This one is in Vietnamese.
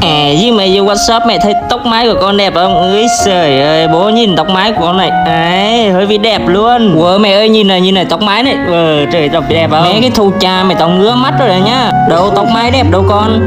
À, với mày vô WhatsApp mày thấy tóc mái của con đẹp không? Ui trời ơi, bố nhìn tóc mái của con này. Ấy, hơi bị đẹp luôn. Ủa mẹ ơi, nhìn này, nhìn này tóc mái này. Ờ, trời tóc đẹp không? Mấy cái thù cha mày tao ngứa mắt rồi đấy nhá. Đâu tóc mái đẹp đâu con.